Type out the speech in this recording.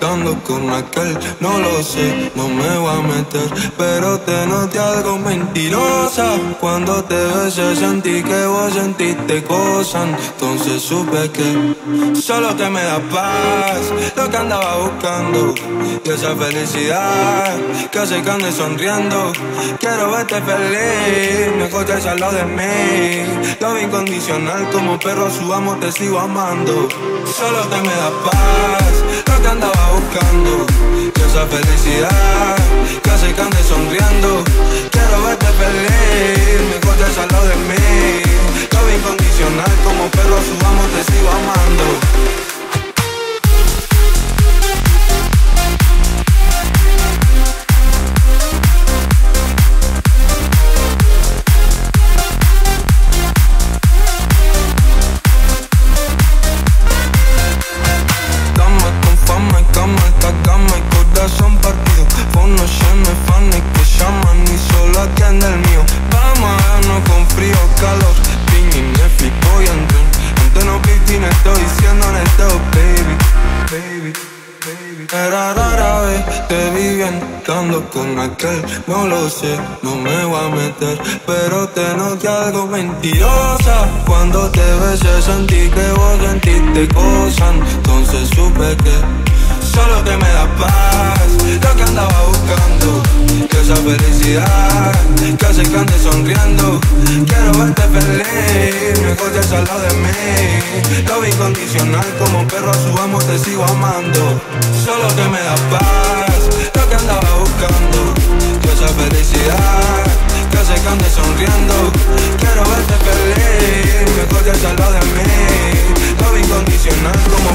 dando con aquel. No lo sé, no me voy a meter, pero te noté algo mentirosa. Cuando te besé sentí que vos sentiste cosas, entonces supe que solo que me da paz, lo que andaba buscando. Y esa felicidad que hace que ande sonriendo. Quiero verte feliz, mejor que al lado de mí. Lo incondicional como perro su amo te sigo amando. Solo que me da paz, lo que felicidad con aquel No lo sé, no me voy a meter Pero te noté algo mentirosa. Cuando te besé sentí que vos sentiste cosas Entonces supe que felicidad Que hace que andes sonriendo. Quiero verte feliz Mejor te al lado de mí. Love incondicional Como perro a su amo te sigo amando. Solo que me da paz Lo que andaba buscando. Toda esa felicidad Que hace que andes sonriendo. Quiero verte feliz Mejor te al lado de mí. Love incondicional Como